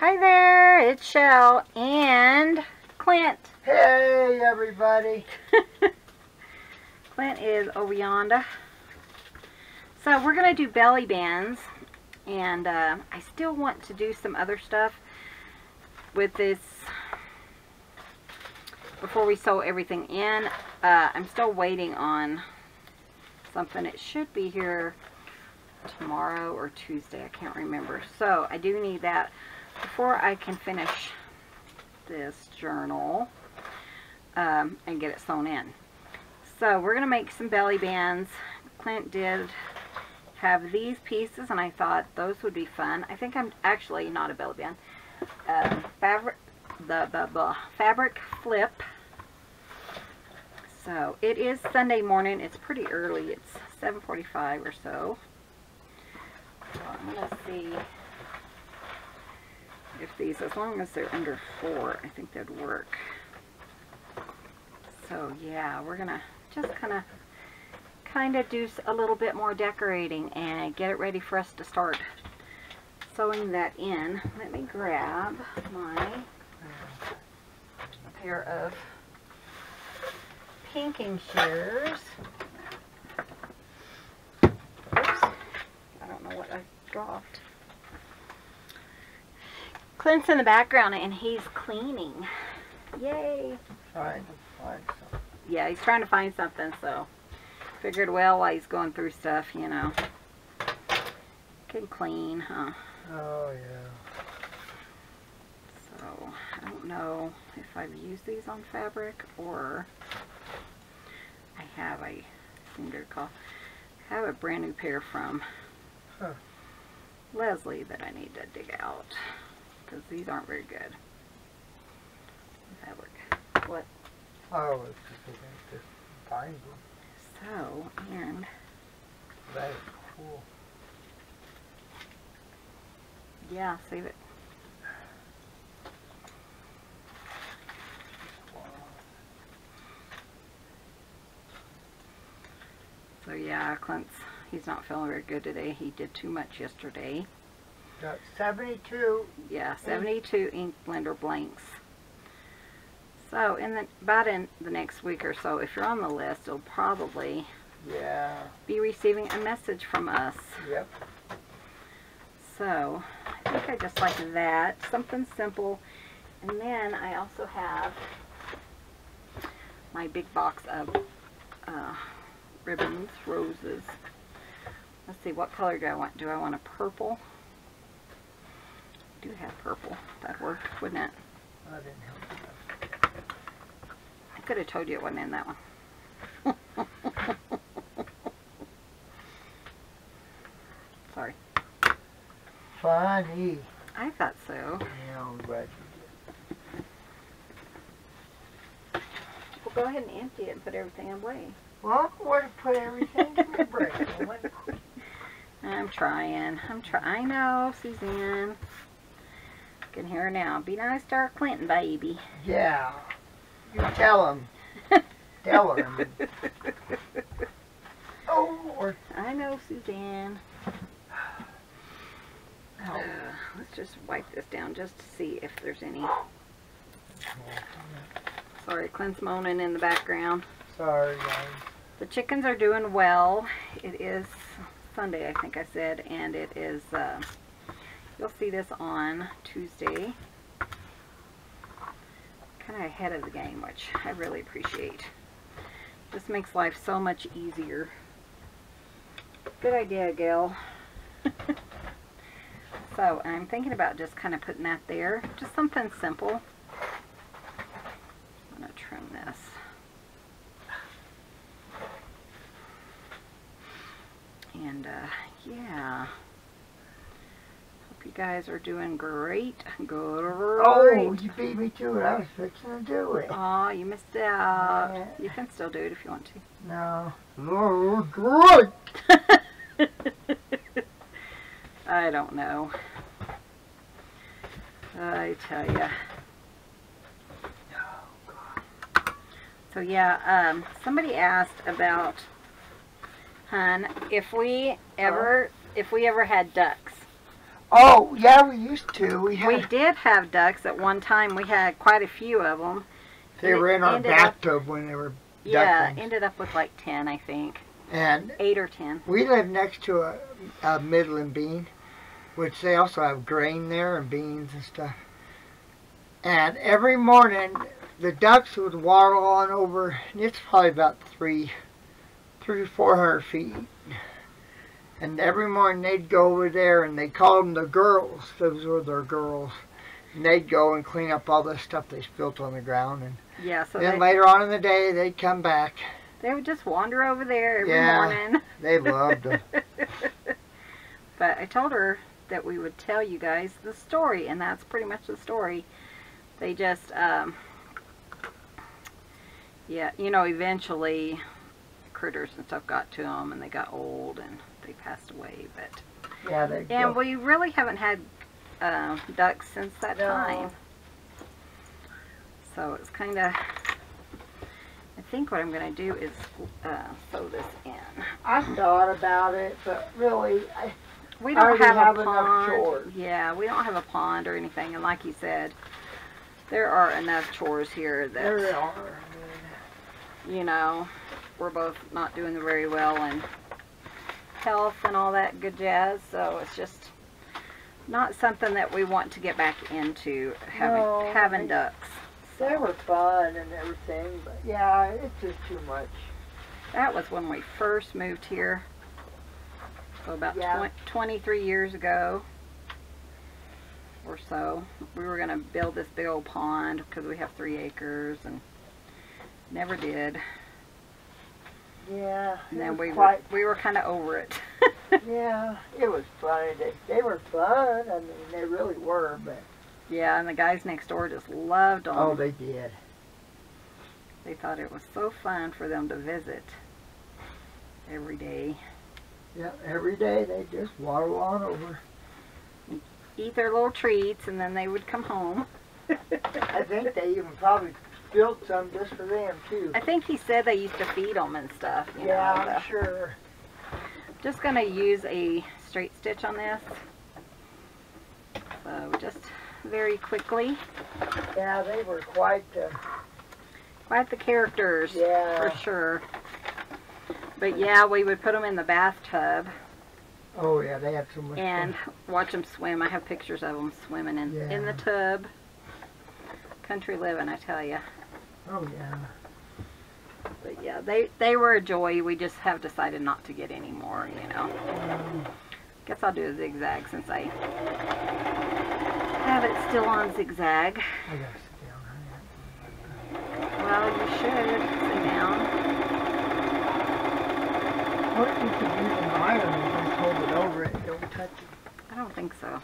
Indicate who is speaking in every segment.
Speaker 1: Hi there, it's Chelle and Clint.
Speaker 2: Hey, everybody.
Speaker 1: Clint is over yonder. So we're going to do belly bands. And uh, I still want to do some other stuff with this before we sew everything in. Uh, I'm still waiting on something. It should be here tomorrow or Tuesday. I can't remember. So I do need that before I can finish this journal um, and get it sewn in. So we're going to make some belly bands. Clint did have these pieces and I thought those would be fun. I think I'm actually not a belly band. Uh, fabric, the, the, the fabric flip. So it is Sunday morning. It's pretty early. It's 7.45 or so. So I'm going to see if these, as long as they're under four, I think they'd work. So yeah, we're to just kind of kind of do a little bit more decorating and get it ready for us to start sewing that in. Let me grab my pair of pinking shears. Oops, I don't know what I dropped. Clint's in the background and he's cleaning. Yay!
Speaker 2: Trying to find something.
Speaker 1: Yeah, he's trying to find something, so figured, well, while he's going through stuff, you know, can clean, huh?
Speaker 2: Oh, yeah.
Speaker 1: So, I don't know if I've used these on fabric or I have, I seem to recall, I have a brand new pair from
Speaker 2: Huh.
Speaker 1: Leslie that I need to dig out because these aren't very good. Fabric. What?
Speaker 2: Oh, I was just looking at this binder.
Speaker 1: So, and
Speaker 2: That is cool.
Speaker 1: yeah, save it. So yeah, Clint's, he's not feeling very good today. He did too much yesterday.
Speaker 2: Got 72.
Speaker 1: Yeah, 72 ink blender blanks. So in the, about in the next week or so, if you're on the list, you'll probably
Speaker 2: Yeah.
Speaker 1: be receiving a message from us.
Speaker 2: Yep.
Speaker 1: So, I think I just like that. Something simple. And then I also have my big box of uh, ribbons, roses. Let's see, what color do I want? Do I want a purple? I do have purple. That'd work, wouldn't it?
Speaker 2: I didn't help you.
Speaker 1: I could have told you it wasn't in that one. Sorry.
Speaker 2: Funny.
Speaker 1: I thought so.
Speaker 2: Yeah, I'm glad you did.
Speaker 1: Well, go ahead and empty it and put everything away.
Speaker 2: did. Well, where to put everything in the break?
Speaker 1: I'm trying. I'm trying. I know, Suzanne. Can hear her now. Be nice to our Clinton baby.
Speaker 2: yeah. You tell him. Tell him. Oh, Lord.
Speaker 1: I know, Suzanne. Uh, let's just wipe this down just to see if there's any. Sorry, Clint's moaning in the background.
Speaker 2: Sorry, guys.
Speaker 1: The chickens are doing well. It is Sunday, I think I said, and it is, uh, you'll see this on Tuesday. Kind of ahead of the game, which I really appreciate. This makes life so much easier. Good idea, Gail. so, I'm thinking about just kind of putting that there. Just something simple. I'm going to trim this. And uh, yeah, hope you guys are doing great. Great.
Speaker 2: Oh, you beat me to it. I was fixing to do it.
Speaker 1: Aw, you missed out.
Speaker 2: Yeah.
Speaker 1: You can still do it if you want to.
Speaker 2: No. No, good.
Speaker 1: to. I don't know. I tell ya. So yeah, um, somebody asked about, hun, if we ever, if we ever had ducks.
Speaker 2: Oh, yeah, we used to. We had.
Speaker 1: We did have ducks at one time. We had quite a few of them.
Speaker 2: they
Speaker 1: and
Speaker 2: were in our
Speaker 1: ended up-
Speaker 2: bathtub when they were,
Speaker 1: Yeah,
Speaker 2: Ducklings.
Speaker 1: ended up with like 10, I think.
Speaker 2: and
Speaker 1: 8 or 10.
Speaker 2: we live next to a, a Midland bean, which they also have grain there and beans and stuff. And every morning, the ducks would waddle on over. And it's probably about three, three four hundred feet. And every morning they'd go over there, and they called them the girls. Those were their girls. And they'd go and clean up all the stuff they spilt on the ground. And
Speaker 1: Yeah, so
Speaker 2: then later on in the day, they'd come back.
Speaker 1: they would just wander over there every
Speaker 2: Yeah.
Speaker 1: morning.
Speaker 2: They loved them.
Speaker 1: but I told her that we would tell you guys the story, and that's pretty much the story. They just, um, yeah, you know, eventually critters and stuff got to them, and they got old, and passed away. But
Speaker 2: Yeah, they.
Speaker 1: and we really haven't had uh, ducks since that
Speaker 2: No.
Speaker 1: time. So it's kind of. I think what I'm going to do is uh, sew this in.
Speaker 2: I thought about it, but really, I,
Speaker 1: We don't have,
Speaker 2: have
Speaker 1: a pond.
Speaker 2: chores.
Speaker 1: Yeah, we don't have a pond or anything. And like you said, there are enough chores here that there
Speaker 2: are.
Speaker 1: you know we're both not doing very well in health and all that good jazz. So it's just not something that we want to get back into having
Speaker 2: No,
Speaker 1: having ducks.
Speaker 2: They were fun and everything, but yeah, it's just too much.
Speaker 1: That was when we first moved here. So about
Speaker 2: Yeah.
Speaker 1: twen- 23 years ago or so. We were going to build this big old pond because we have three acres and never did.
Speaker 2: Yeah,
Speaker 1: And then we were, we were kind of over it.
Speaker 2: Yeah, it was funny. They they were fun. I mean, they really were. But
Speaker 1: yeah, and the guys next door just loved them.
Speaker 2: oh, they did.
Speaker 1: they thought it was so fun for them to visit every day.
Speaker 2: Yeah, every day they just waddle on over.
Speaker 1: Eat their little treats and then they would come home.
Speaker 2: I think they even probably built some just for them too.
Speaker 1: I think he said they used to feed them and stuff. You
Speaker 2: Yeah,
Speaker 1: know,
Speaker 2: I'm sure.
Speaker 1: Just gonna use a straight stitch on this. So just very quickly.
Speaker 2: Yeah, they were quite. Uh,
Speaker 1: Quite the characters
Speaker 2: yeah.
Speaker 1: for sure. But yeah, we would put them in the bathtub
Speaker 2: Oh yeah, they had so much
Speaker 1: and
Speaker 2: fun.
Speaker 1: watch them swim. I have pictures of them swimming in, in the tub. Country living, I tell you.
Speaker 2: Oh yeah.
Speaker 1: But yeah, they, they were a joy. We just have decided not to get any more, you know.
Speaker 2: Um,
Speaker 1: Guess I'll do a zigzag since I have it still on zigzag.
Speaker 2: I gotta sit down. honey.
Speaker 1: Well, you should sit down.
Speaker 2: What if you could use an iron and just hold it over it don't touch it?
Speaker 1: I don't think so.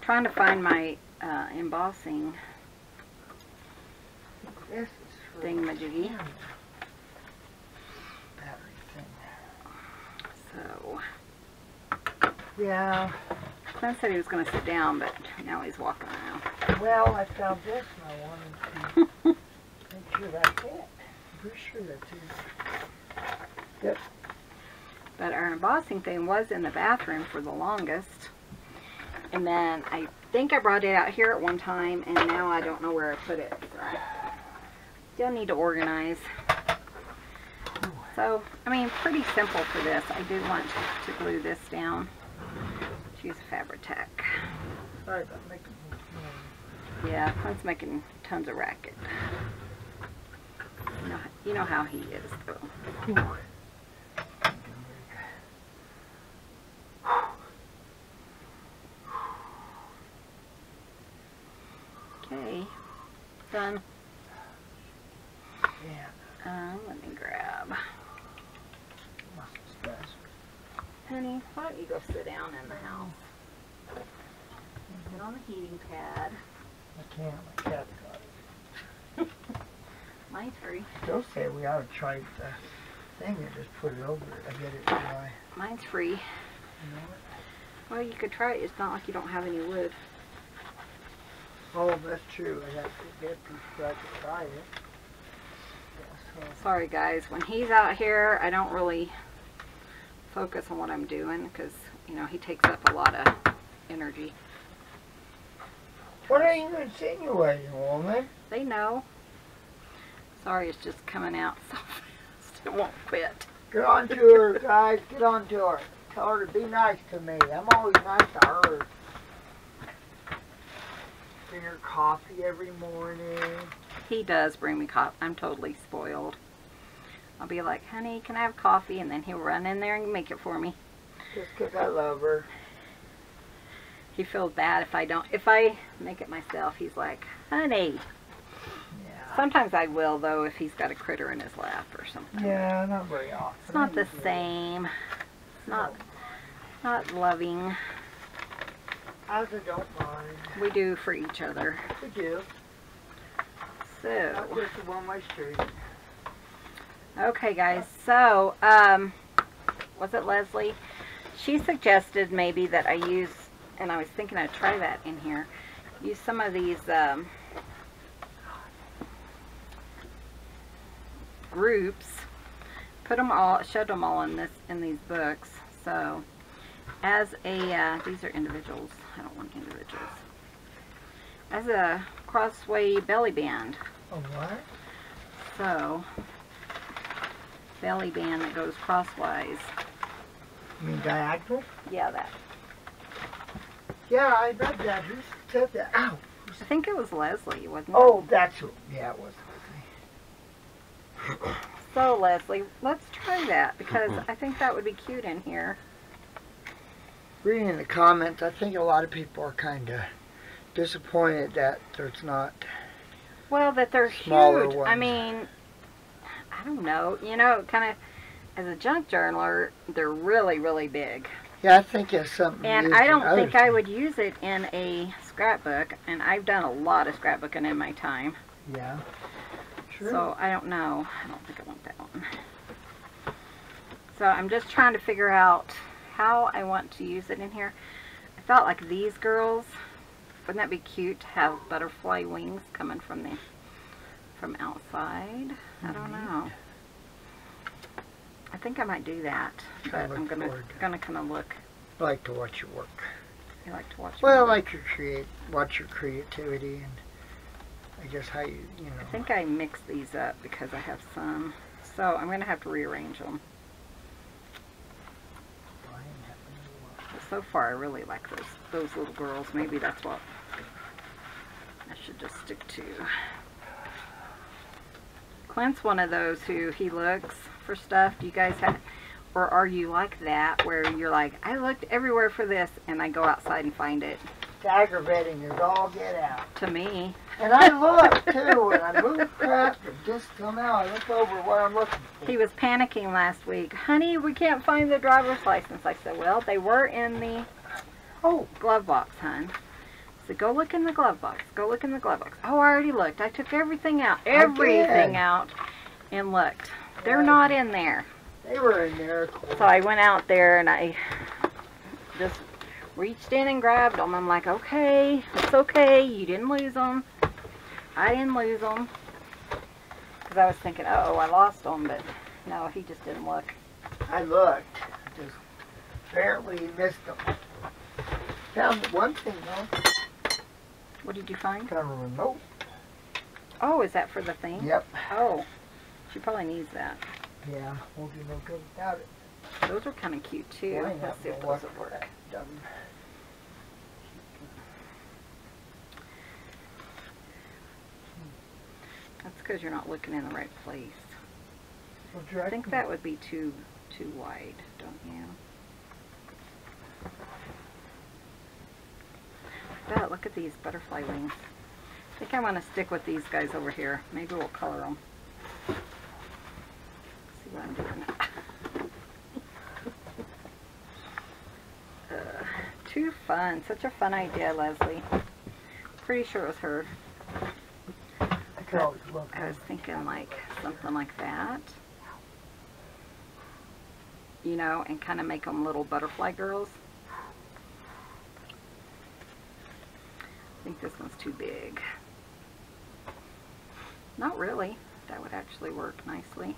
Speaker 1: Trying to find my uh, embossing
Speaker 2: This is for
Speaker 1: thingamajiggy.
Speaker 2: Battery thing.
Speaker 1: So,
Speaker 2: Yeah.
Speaker 1: Clint said he was going to sit down, but now he's walking around.
Speaker 2: Well, I found this and I wanted to make sure that's it. I'm pretty sure that's it. Yep.
Speaker 1: But our embossing thing was in the bathroom for the longest. And then I think I brought it out here at one time, and now I don't know where I put it. So, still need to organize. So, I mean, pretty simple for this. I do want to glue this down. Use Fabri-Tac.
Speaker 2: Sorry about making
Speaker 1: Yeah, Clint's making tons of racket. You know, you know how he is, though. Okay, done.
Speaker 2: Yeah,
Speaker 1: Um, let me grab. Honey, why don't you go sit down in the house? Sit on the heating pad.
Speaker 2: I can't, my cat got it.
Speaker 1: Mine's free.
Speaker 2: They'll say we ought to try the thing and just put it over it. I get it dry.
Speaker 1: Mine's free.
Speaker 2: You know what?
Speaker 1: Well, you could try it. It's not like you don't have any wood.
Speaker 2: Oh, that's true. I have to get so I can try it.
Speaker 1: Sorry, guys. When he's out here, I don't really focus on what I'm doing because you know, he takes up a lot of energy.
Speaker 2: What are you insinuating, woman?
Speaker 1: They know. Sorry, it's just coming out so fast. It won't quit.
Speaker 2: Get on to her, guys. Get on to her. Tell her to be nice to me. I'm always nice to her. Bring her coffee every morning.
Speaker 1: He does bring me coffee. I'm totally spoiled. I'll be like, honey, can I have coffee? And then he'll run in there and make it for me.
Speaker 2: Just 'cause I love her.
Speaker 1: He feels bad if I don't. If I make it myself, he's like, honey.
Speaker 2: Yeah.
Speaker 1: Sometimes I will, though, if he's got a critter in his lap or something.
Speaker 2: Yeah, not very often.
Speaker 1: It's not the same. It's not, not loving.
Speaker 2: I also don't mind.
Speaker 1: We do for each other.
Speaker 2: We do.
Speaker 1: So.
Speaker 2: Just a one-way street.
Speaker 1: Okay, guys. So, um, was it Leslie? She suggested maybe that I use, and I was thinking I'd try that in here. Use some of these um, groups. Put them all, showed them all in this in these books. So, as a, uh, these are individuals. I don't want individuals. As a crossway belly band.
Speaker 2: A what?
Speaker 1: So, belly band that goes crosswise.
Speaker 2: You mean diagonal?
Speaker 1: Yeah, that.
Speaker 2: Yeah, I read that. Who said that? Ow.
Speaker 1: I think it was Leslie, wasn't it?
Speaker 2: Oh, that's who. Yeah, it was.
Speaker 1: So, Leslie, let's try that because I think that would be cute in here.
Speaker 2: Reading the comments, I think a lot of people are kind of disappointed that there's not.
Speaker 1: Well, that they're
Speaker 2: Smaller
Speaker 1: huge. I mean, I don't know. You know, kind of, as a junk journaler, they're really, really big.
Speaker 2: Yeah, I think it's something.
Speaker 1: And I don't think I would use it in a scrapbook. And I've done a lot of scrapbooking in my time.
Speaker 2: Yeah. True.
Speaker 1: So I don't know. I don't think I want that one. So I'm just trying to figure out how I want to use it in here. I felt like these girls, wouldn't that be cute to have butterfly wings coming from the from outside? I don't know. I think I might do that, but I'm gonna gonna kind of look.
Speaker 2: I like to watch your work.
Speaker 1: I like to watch.
Speaker 2: Well, I like your create, watch your creativity, and I guess how you, you know.
Speaker 1: I think I mixed these up because I have some, so I'm gonna have to rearrange them. So far, I really like those those little girls. Maybe that's what I should just stick to. Clint's one of those who he looks for stuff. Do you guys have, or are you like that where you're like, I looked everywhere for this, and I go outside and find it?
Speaker 2: It's aggravating as all get out.
Speaker 1: To me,
Speaker 2: And I look too when I move crap and just somehow I look over what I'm looking for.
Speaker 1: he was panicking last week. Honey, we can't find the driver's license. I said, well, they were in the
Speaker 2: Oh,
Speaker 1: glove box, hon. Said, go look in the glove box. Go look in the glove box. Oh, I already looked. I took everything out. Everything out and looked. They're
Speaker 2: Right.
Speaker 1: not in there.
Speaker 2: they were in there.
Speaker 1: So I went out there and I just reached in and grabbed them. I'm like, okay, it's okay. You didn't lose them. I didn't lose them. Because I was thinking, oh, I lost them. But no, he just didn't look.
Speaker 2: I looked. Just apparently missed them. Found one thing though.
Speaker 1: What did you find?
Speaker 2: Found a remote.
Speaker 1: Oh, is that for the thing?
Speaker 2: Yep.
Speaker 1: Oh, she probably needs that.
Speaker 2: Yeah, won't do no good without it.
Speaker 1: Those are kind of cute too.
Speaker 2: Not?
Speaker 1: Let's see if those will work. That's because you're not looking in the right place.
Speaker 2: Well,
Speaker 1: I think that would be too too wide, don't you? But look at these butterfly wings. I think I want to stick with these guys over here. Maybe we'll color them. See what I'm doing. uh, too fun. Such a fun idea, Leslie. Pretty sure it was her.
Speaker 2: I could always look.
Speaker 1: I was thinking like something like that. You know, and kind of make them little butterfly girls. I think this one's too big. Not really. That would actually work nicely.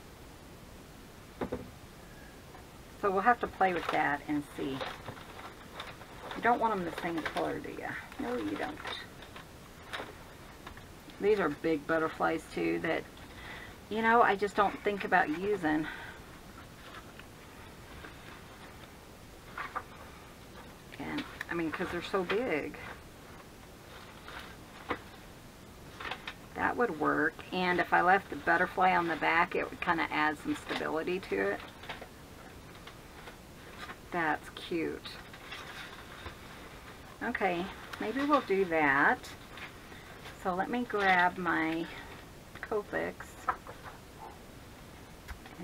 Speaker 1: So we'll have to play with that and see. You don't want them the same color, do you? No, you don't. These are big butterflies too that, you know, I just don't think about using. And, I mean, because they're so big. That would work. And if I left the butterfly on the back, it would kind of add some stability to it. That's cute. Okay, maybe we'll do that. So let me grab my Copics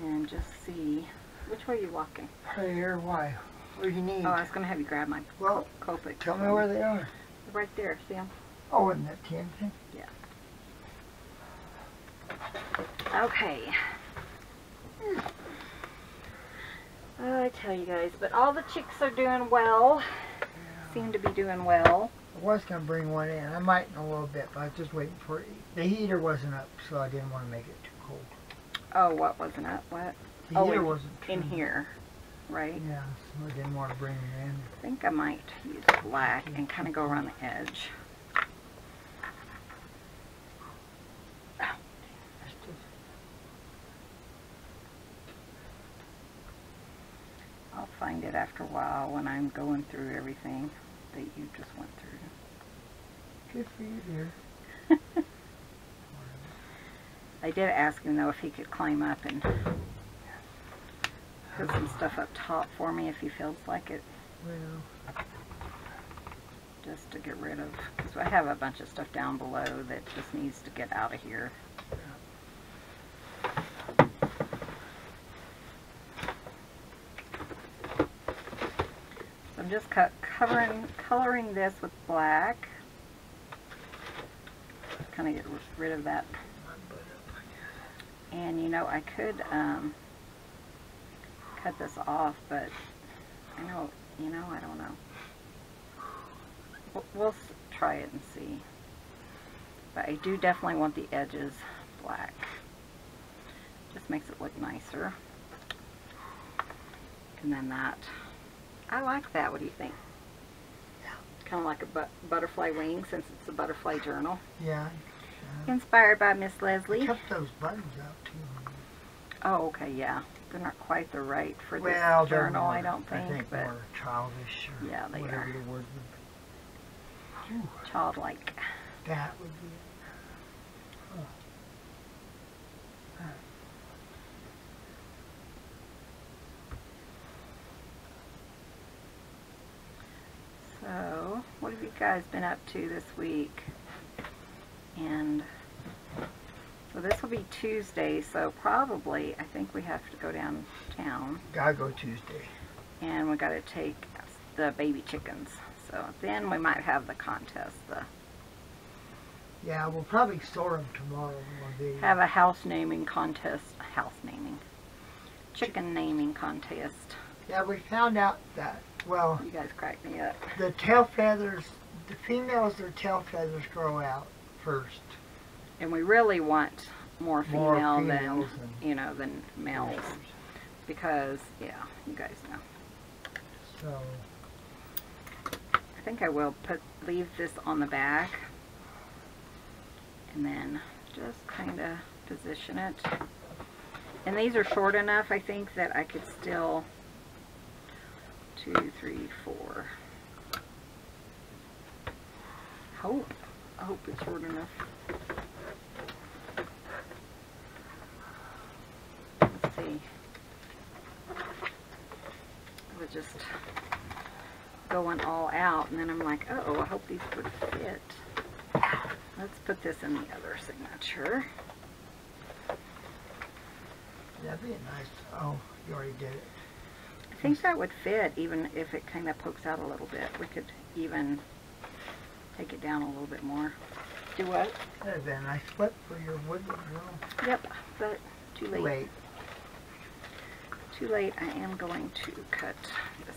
Speaker 1: and just see. Which way are you walking?
Speaker 2: Right here, why? What do you need?
Speaker 1: Oh, I was going to have you grab my
Speaker 2: Well,
Speaker 1: Copics.
Speaker 2: tell me where they are.
Speaker 1: Right there, see them?
Speaker 2: Oh, in that tin thing?
Speaker 1: Okay. Oh, I tell you guys, but all the chicks are doing well. Seem to be doing well.
Speaker 2: I was going to bring one in. I might in a little bit, but I was just waiting for it. The heater wasn't up, so I didn't want to make it too cold.
Speaker 1: Oh, what wasn't it? What?
Speaker 2: The
Speaker 1: Oh,
Speaker 2: heater
Speaker 1: in-
Speaker 2: wasn't
Speaker 1: In here, right?
Speaker 2: Yeah, so I didn't want to bring it in.
Speaker 1: I think I might use black and kind of go around the edge.
Speaker 2: That's just-
Speaker 1: I'll find it after a while when I'm going through everything that you just went through.
Speaker 2: Good for you, dear.
Speaker 1: I did ask him though if he could climb up and put some stuff up top for me if he feels like it,
Speaker 2: Well,
Speaker 1: just to get rid of. Because I have a bunch of stuff down below that just needs to get out of here. Just covering, coloring this with black. Kind of get rid of that and you know, I could um, cut this off, but I know, you know, I don't know. We'll, we'll try it and see. But I do definitely want the edges black. Just makes it look nicer. And then that. I like that. What do you think? Kind of like a but butterfly wing since it's a butterfly journal.
Speaker 2: yeah.
Speaker 1: Inspired by Miss Leslie.
Speaker 2: kept those buttons out too.
Speaker 1: Oh, okay, yeah. They're not quite the right for this
Speaker 2: Well,
Speaker 1: journal,
Speaker 2: more,
Speaker 1: I don't think,
Speaker 2: I think
Speaker 1: but
Speaker 2: more childish or
Speaker 1: Yeah, they
Speaker 2: whatever
Speaker 1: are.
Speaker 2: the word would be. Ooh,
Speaker 1: childlike.
Speaker 2: that would be
Speaker 1: So, what have you guys been up to this week? And so this will be Tuesday, so probably I think we have to go downtown
Speaker 2: Gotta go Tuesday.
Speaker 1: and we got to take the baby chickens. So then we might have the contest, the
Speaker 2: Yeah, we'll probably sort them tomorrow
Speaker 1: have a house naming contest, house naming, chicken naming contest.
Speaker 2: Yeah, we found out that, well,
Speaker 1: You guys cracked me up.
Speaker 2: the tail feathers, the females, their tail feathers grow out first.
Speaker 1: And we really want more
Speaker 2: More
Speaker 1: female than,
Speaker 2: females than
Speaker 1: you know, than males. Because, yeah, you guys know.
Speaker 2: So,
Speaker 1: I think I will put, leave this on the back. And then just kind of position it. And these are short enough, I think, that I could still, two, three, four. Hope, I hope it's short enough. Let's see. I was just going all out, and then I'm like, oh, I hope these would fit. Let's put this in the other signature.
Speaker 2: that'd be a nice, oh, you already did it.
Speaker 1: I think that would fit, even if it kind of pokes out a little bit. We could even take it down a little bit more. Do what?
Speaker 2: That'd have been a nice flip for your woodland girl.
Speaker 1: Yep, but too late.
Speaker 2: Wait,
Speaker 1: Too late. I am going to cut this.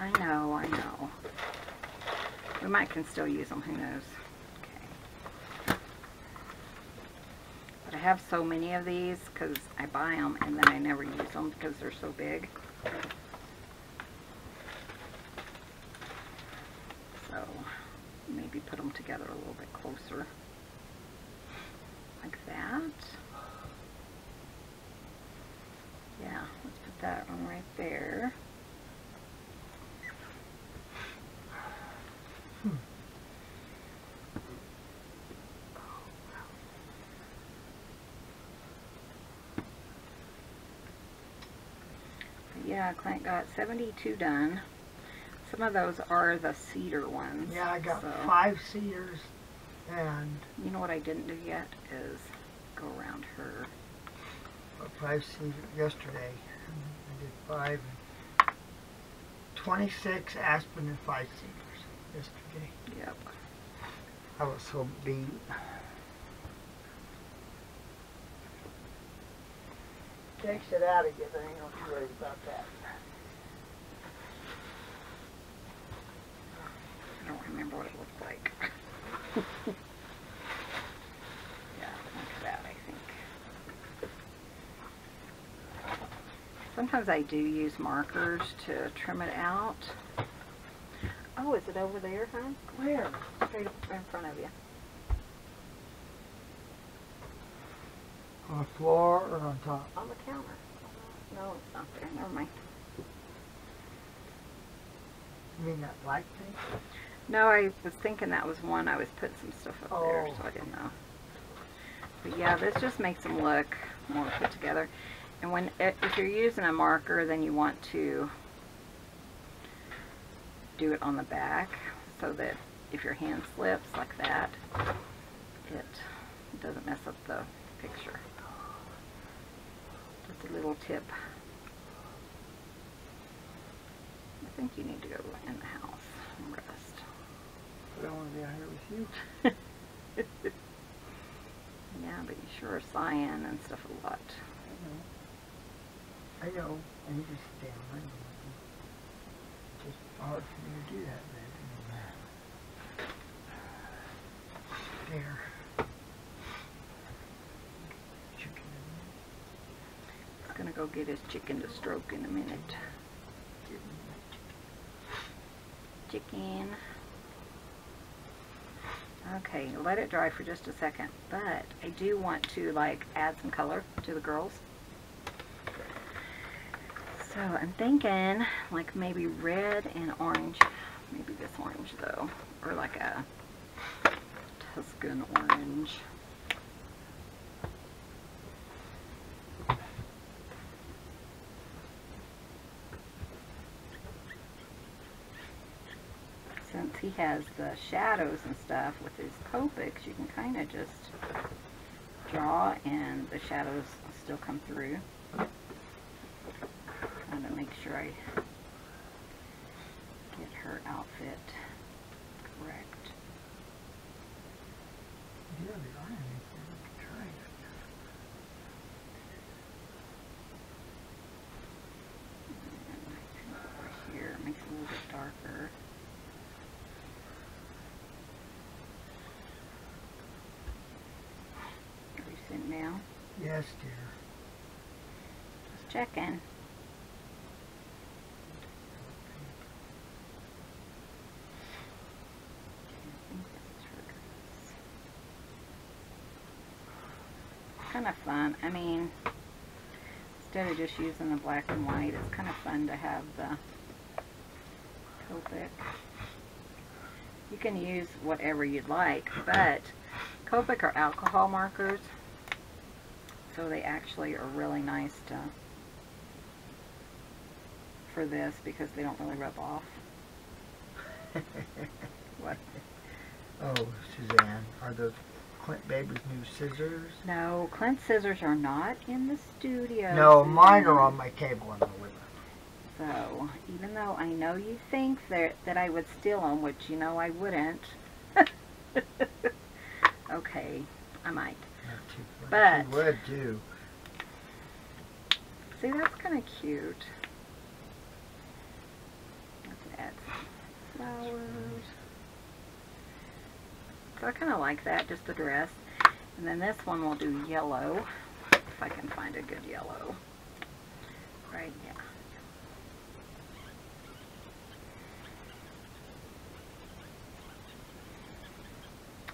Speaker 1: I know, I know. We might can still use them, who knows. Okay. But I have so many of these because I buy them and then I never use them because they're so big. So maybe put them together a little bit closer. Like that. Yeah, let's put that one right there. Yeah, Clint got 72 done. Some of those are the cedar ones.
Speaker 2: Yeah, I got
Speaker 1: so-
Speaker 2: five cedars and
Speaker 1: You know what I didn't do yet is go around her.
Speaker 2: five cedars yesterday. I did five. and 26 aspen and five cedars yesterday.
Speaker 1: Yep.
Speaker 2: I was so beat. Takes it out of you, then you don't have to worry about that.
Speaker 1: I don't remember what it looked like. yeah, like that, I think. Sometimes I do use markers to trim it out. Oh, is it over there, huh?
Speaker 2: Where?
Speaker 1: Straight in front of you.
Speaker 2: On the floor or on top?
Speaker 1: On the counter. No, it's not there. Never mind.
Speaker 2: You mean that black thing?
Speaker 1: No, I was thinking that was one I was putting some stuff up there,
Speaker 2: Oh.
Speaker 1: so I didn't know. But yeah, this just makes them look more put together. And when i- if you're using a marker, then you want to do it on the back so that if your hand slips like that, it doesn't mess up the picture. Just a little tip. I think you need to go in the house and rest.
Speaker 2: I don't want to be out here with you.
Speaker 1: Yeah, but you sure are sighing and stuff a lot. Mm-hmm.
Speaker 2: I know. I need to sit down. I know. It's just hard for me to do that, man. There. Chicken.
Speaker 1: He's gonna go get his chicken to stroke in a minute. Chicken. Okay, let it dry for just a second, but I do want to like add some color to the girls. So I'm thinking like maybe red and orange. Maybe this orange though, or like a Tuscan orange. since he has the shadows and stuff with his Copics, you can kind of just draw and the shadows still come through. Trying to make sure I get her outfit correct.
Speaker 2: Yeah, they are anything. We can try it.
Speaker 1: And I think over here makes it a little bit darker. Are you sitting down?
Speaker 2: Yes, dear.
Speaker 1: Just checking. Kind of fun. I mean, instead of just using the black and white, it's kind of fun to have the Copic. You can use whatever you'd like, but Copic are alcohol markers, so they actually are really nice to for this because they don't really rub off. What?
Speaker 2: oh, Suzanne, are those Clint Baby's new scissors?
Speaker 1: No, Clint's scissors are not in the studio.
Speaker 2: No, mine are on my table in the living room.
Speaker 1: So, even though I know you think that, that I would steal them, which you know I wouldn't. okay, I might.
Speaker 2: Not too much.
Speaker 1: But-
Speaker 2: You would do.
Speaker 1: See, that's kind of cute. Let's add flowers. So I kind of like that, just the dress. And then this one will do yellow, if I can find a good yellow. Right, yeah.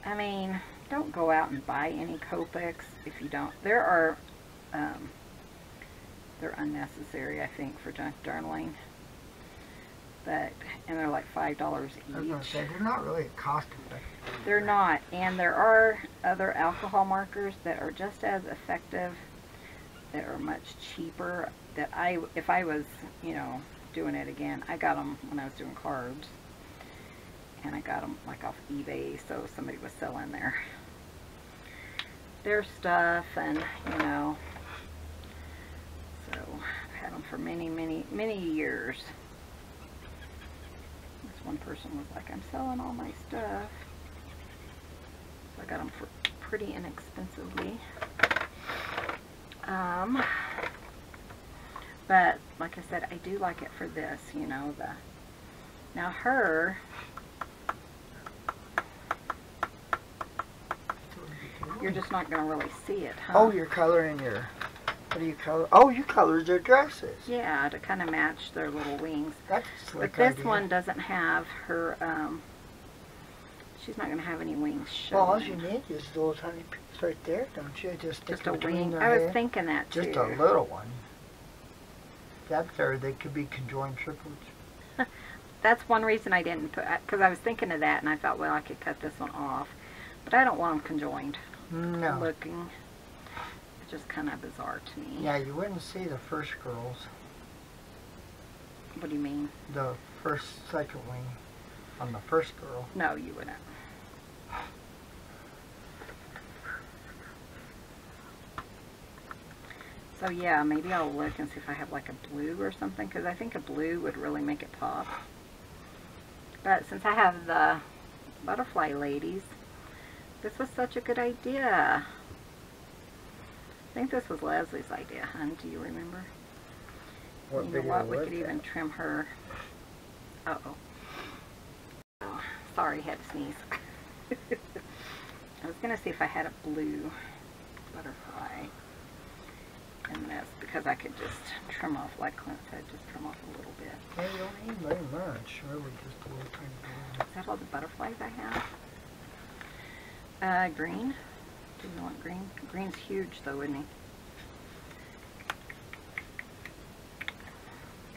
Speaker 1: I mean, don't go out and buy any Copics if you don't. There are, um, they're unnecessary, I think, for junk journaling. But, and they're like $5
Speaker 2: I was gonna
Speaker 1: each.
Speaker 2: say, they're not really cost effective.
Speaker 1: They're not, and there are other alcohol markers that are just as effective, that are much cheaper. That I, if I was, you know, doing it again, I got them when I was doing cards, and I got them like off eBay, so somebody was selling their their stuff, and you know, so I've had them for many, many, many years. This one person was like, "I'm selling all my stuff." So I got them for pretty inexpensively. Um, but like I said, I do like it for this, you know, the, now her, you're just not going to really see it, huh?
Speaker 2: Oh, you're coloring your. What do you color? Oh, you colored their dresses.
Speaker 1: Yeah, to kind of match their little wings.
Speaker 2: That's
Speaker 1: But this
Speaker 2: idea.
Speaker 1: one doesn't have her, um, she's not going to have any wings
Speaker 2: Well, all you need is a little tiny piece right there, don't you? Just
Speaker 1: just a wing. I was
Speaker 2: hair.
Speaker 1: thinking that too.
Speaker 2: Just a little one. That's or they could be conjoined triplets.
Speaker 1: that's one reason I didn't put because I was thinking of that and I thought well I could cut this one off but I don't want them conjoined
Speaker 2: No.
Speaker 1: looking. It's just kind of bizarre to me.
Speaker 2: Yeah, you wouldn't see the first girls,
Speaker 1: what do you mean?
Speaker 2: The first, second wing on the first girl.
Speaker 1: no you wouldn't. So yeah maybe I'll look and see if I have like a blue or something because I think a blue would really make it pop. But since I have the butterfly ladies this was such a good idea I think this was Leslie's idea, hon. Do you remember?
Speaker 2: What
Speaker 1: you know what? We could
Speaker 2: that?
Speaker 1: even trim her. Uh oh. sorry, had to sneeze. I was gonna see if I had a blue butterfly in this because I could just trim off, like Clint said, just trim off a little bit.
Speaker 2: Yeah, you don't need very much. Really, just a little tiny bit.
Speaker 1: Is that all the butterflies I have? Uh, green. Do you want green? Green's huge though, isn't he?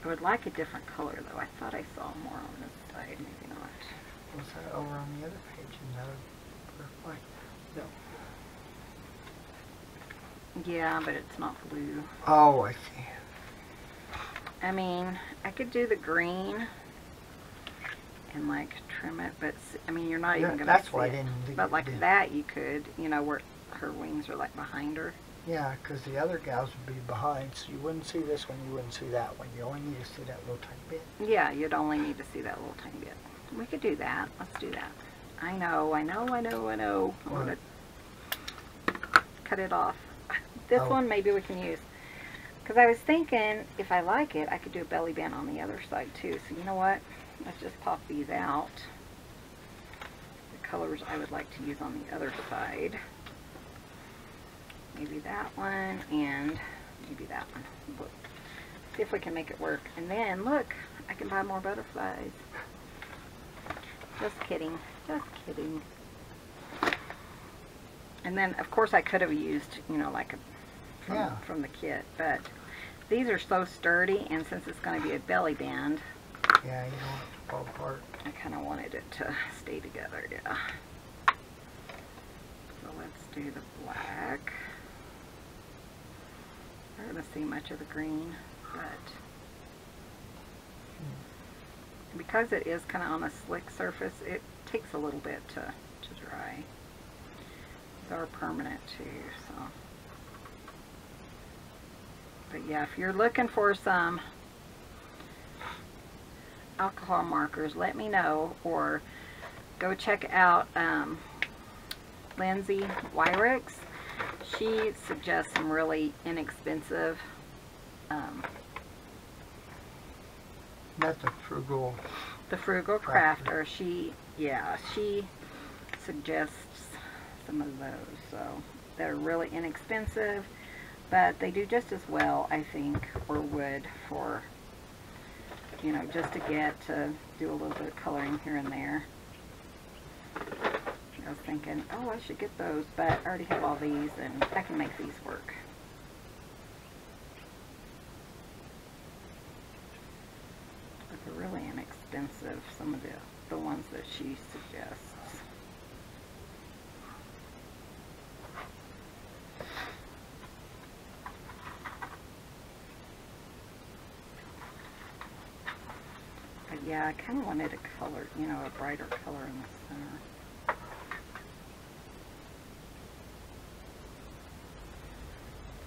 Speaker 1: I would like a different color though. I thought I saw more on this side, maybe not.
Speaker 2: Was that over on the other page? Another No.
Speaker 1: Yeah, but it's not blue.
Speaker 2: Oh, I see.
Speaker 1: I mean, I could do the green and like trim it, but I mean, you're not
Speaker 2: Yeah,
Speaker 1: even gonna
Speaker 2: that's
Speaker 1: see
Speaker 2: why I didn't
Speaker 1: But like
Speaker 2: did.
Speaker 1: that, you could, you know, where her wings are like behind her.
Speaker 2: Yeah, because the other gals would be behind, so you wouldn't see this one, you wouldn't see that one. You only need to see that little tiny bit.
Speaker 1: Yeah, you'd only need to see that little tiny bit. We could do that. Let's do that. I know, I know, I know, I know. I'm
Speaker 2: What?
Speaker 1: gonna cut it off. This
Speaker 2: Oh.
Speaker 1: one maybe we can use. Because I was thinking, if I like it, I could do a belly band on the other side too. So you know what? Let's just pop these out. The colors I would like to use on the other side. Maybe that one and maybe that one. Look, See if we can make it work. And then, look, I can buy more butterflies. Just kidding. Just kidding. And then, of course, I could have used, you know, like a from,
Speaker 2: Yeah.
Speaker 1: from the kit, but these are so sturdy, and since it's going to be a belly band,
Speaker 2: Yeah, you don't want it to fall apart.
Speaker 1: I kind of wanted it to stay together, yeah. So let's do the black. Going to see much of the green, but because it is kind of on a slick surface, it takes a little bit to, to dry. These are permanent too, so. But yeah, if you're looking for some alcohol markers, let me know or go check out um, Lindsay Weirich's. She suggests some really inexpensive um,
Speaker 2: That's a frugal.
Speaker 1: the frugal
Speaker 2: Crafter.
Speaker 1: crafter she yeah she suggests some of those so they're really inexpensive, but they do just as well, I think, or would for, you know, just to get to do a little bit of coloring here and there. I was thinking, oh, I should get those, but I already have all these, and I can make these work. But they're really inexpensive, some of the, the ones that she suggests. But yeah, I kind of wanted a color, you know, a brighter color in the center.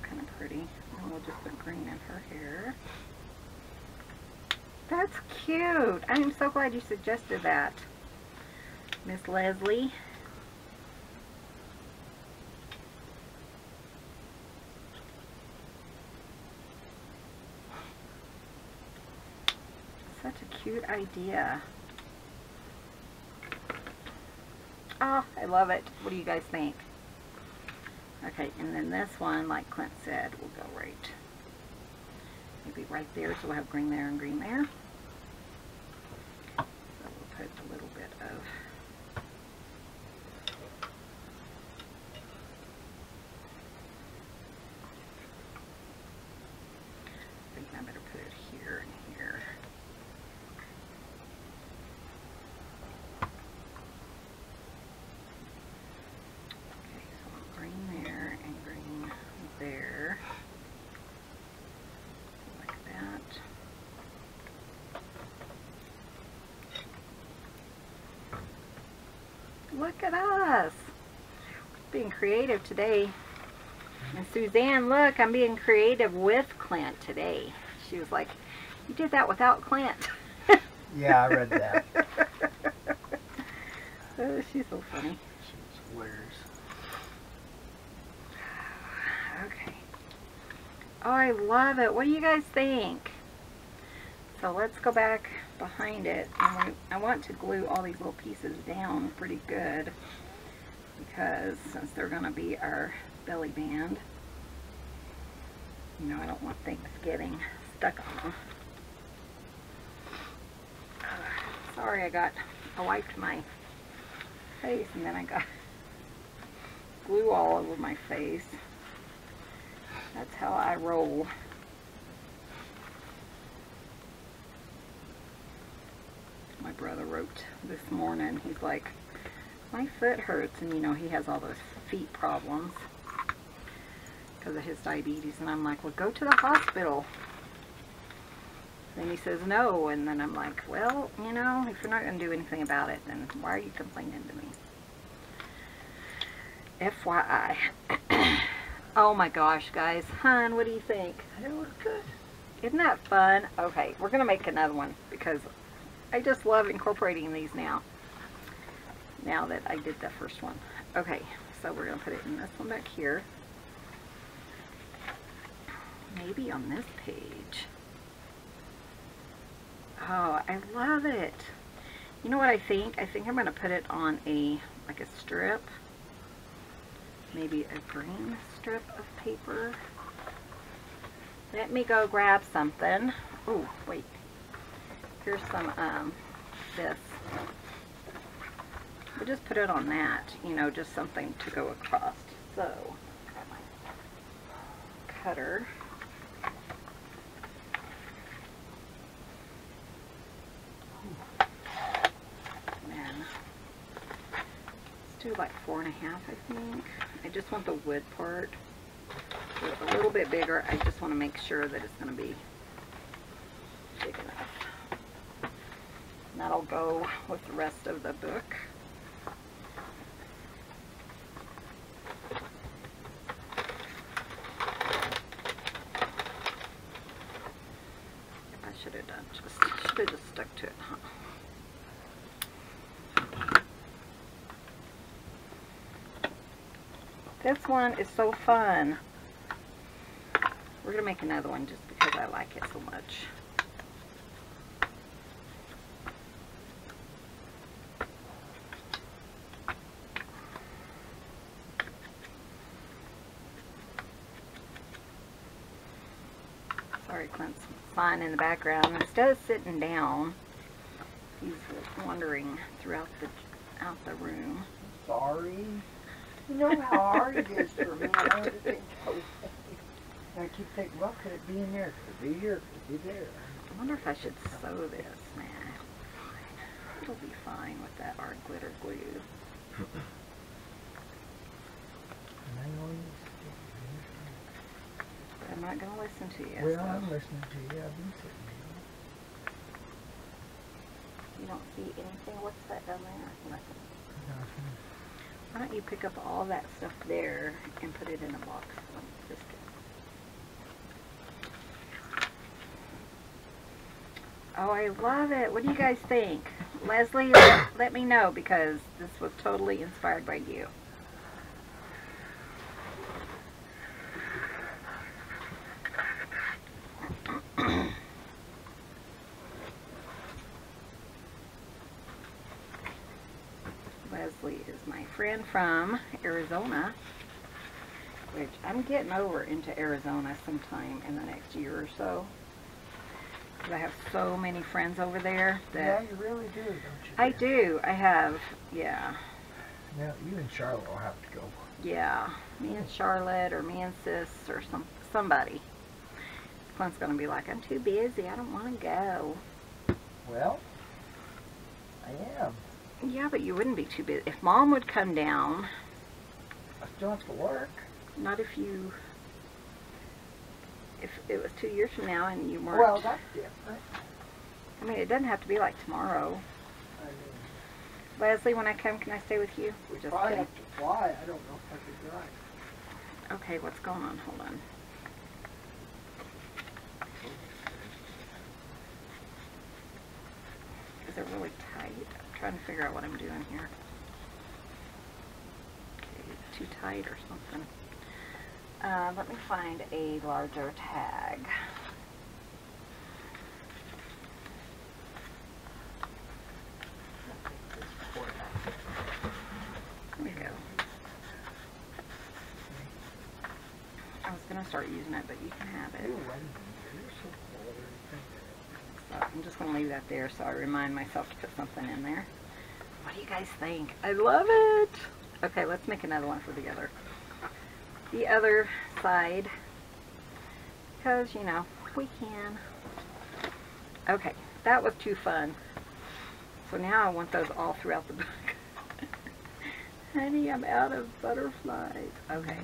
Speaker 1: Kind of pretty. And we'll just put green in her hair. That's cute. I'm so glad you suggested that, Miss Leslie. Such a cute idea. Oh, I love it. What do you guys think? Okay, and then this one, like Clint said, will go right, maybe right there, so we'll have green there and green there. So we'll put a little bit of I think I better put it here and here. Okay, so green there and green there. Like that. Look at us. Being creative today. And Suzanne, look, I'm being creative with Clint today. She was like, you did that without Clint.
Speaker 2: Yeah, I read that.
Speaker 1: oh, she's so funny.
Speaker 2: She's wears.
Speaker 1: Okay. Oh, I love it. What do you guys think? So let's go back behind it. We, I want to glue all these little pieces down pretty good because since they're going to be our belly band, you know, I don't want things getting stuck on them. Sorry, I got, I wiped my face and then I got glue all over my face. That's how I roll. My brother wrote this morning, he's like, my foot hurts, and you know, he has all those feet problems because of his diabetes, and I'm like, well, go to the hospital. Then he says no, and then I'm like, well, you know, if you're not going to do anything about it, then why are you complaining to me? FYI. oh my gosh, guys. Hun, what do you think?
Speaker 2: It was good.
Speaker 1: Isn't that fun? Okay, we're going to make another one because I just love incorporating these now. Now that I did the first one. Okay, so we're going to put it in this one back here. Maybe on this page. Oh, I love it. You know what I think? I think I'm going to put it on a, like a strip. Maybe a green strip of paper. Let me go grab something. Oh, wait. Here's some, um, this. We'll just put it on that, you know, just something to go across. So, cutter. then let's do like four and a half, I think. I just want the wood part. A little bit bigger. I just want to make sure that it's going to be big enough. And that'll go with the rest of the book. I should have done just should have just stuck to it, huh? This one is so fun. We're going to make another one just because I like it so much. Sorry, Clint's fine in the background. Instead of sitting down, he's wandering throughout the out the room.
Speaker 2: Sorry. You know how hard it is for me. I wanted to think, oh, I keep thinking, well, could it be in there? Could it be here? Could it be there?
Speaker 1: I wonder if I should sew this. Nah, fine. It'll be fine with that art glitter glue.
Speaker 2: And
Speaker 1: I'm not gonna listen to you.
Speaker 2: well,
Speaker 1: so
Speaker 2: I'm listening to you. I've been sitting here.
Speaker 1: you don't see anything. What's that down there? Nothing.
Speaker 2: Nothing.
Speaker 1: Why don't you pick up all that stuff there and put it in a box? Just Oh, I love it. What do you guys think? Leslie, let, let me know because this was totally inspired by you. Leslie is my friend from Arizona, which I'm getting over into Arizona sometime in the next year or so. I have so many friends over there
Speaker 2: Yeah,
Speaker 1: that
Speaker 2: you really do, don't you?
Speaker 1: I do. I have, yeah,
Speaker 2: Now, you and Charlotte will have to go.
Speaker 1: yeah. Me and Charlotte or me and Sis or some somebody. Clint's gonna be like, I'm too busy. I don't want to go.
Speaker 2: Well, I am.
Speaker 1: Yeah, but you wouldn't be too busy. If Mom would come down,
Speaker 2: I still have to work.
Speaker 1: not if you. If it was two years from now and you weren't.
Speaker 2: Well, that's different.
Speaker 1: I mean, it doesn't have to be like tomorrow.
Speaker 2: I mean,
Speaker 1: Leslie, when I come, can I stay with you?
Speaker 2: we
Speaker 1: Just
Speaker 2: probably
Speaker 1: kidding.
Speaker 2: have to fly. I don't know if I could drive.
Speaker 1: Okay, what's going on? Hold on. Is it really tight? Trying to figure out what I'm doing here. Okay, too tight or something. Uh, let me find a larger tag. There we go. I was gonna start using it, but you can have it.
Speaker 2: You're waiting. You're so bothered.
Speaker 1: So I'm just gonna leave that there so I remind myself to put something in there. What do you guys think? I love it! Okay, let's make another one for the other. The other side. Because, you know, we can. Okay, that was too fun. So now I want those all throughout the book. Honey, I'm out of butterflies. Okay.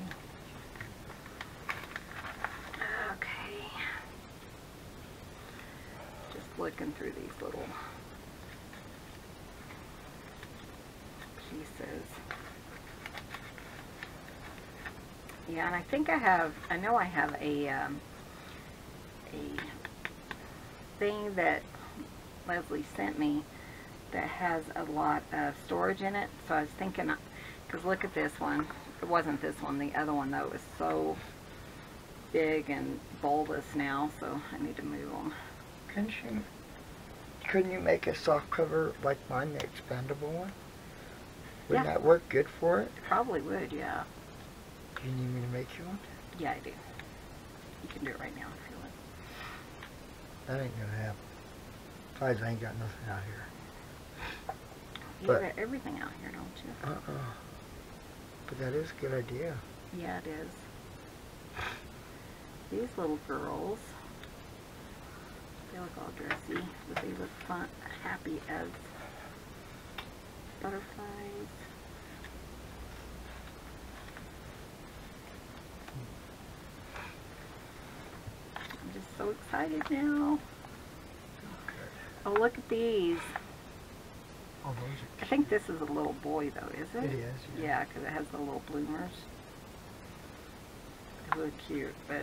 Speaker 1: Just looking through these little pieces. Yeah, and I think I have, I know I have a, um, a thing that Leslie sent me that has a lot of storage in it. So I was thinking, because look at this one. It wasn't this one. The other one, though, is so big and bulbous now, so I need to move them.
Speaker 2: Couldn't you, couldn't you make a soft cover like mine, the expandable one? Wouldn't
Speaker 1: Yeah.
Speaker 2: that work good for it?
Speaker 1: Probably would, yeah.
Speaker 2: Do you need me to make you one?
Speaker 1: Yeah, I do. You can do it right now if you want.
Speaker 2: That ain't gonna happen. Besides, I ain't got nothing out here.
Speaker 1: You
Speaker 2: But-
Speaker 1: got everything out here, don't you?
Speaker 2: Uh-uh. But that is a good idea.
Speaker 1: Yeah, it is. These little girls, they look all dressy, but they look fun, happy as butterflies. I'm just so excited now. Oh, look at these.
Speaker 2: Oh,
Speaker 1: I think this is a little boy, though, is it?
Speaker 2: It is.
Speaker 1: Yeah, because it has the little bloomers. They look cute, but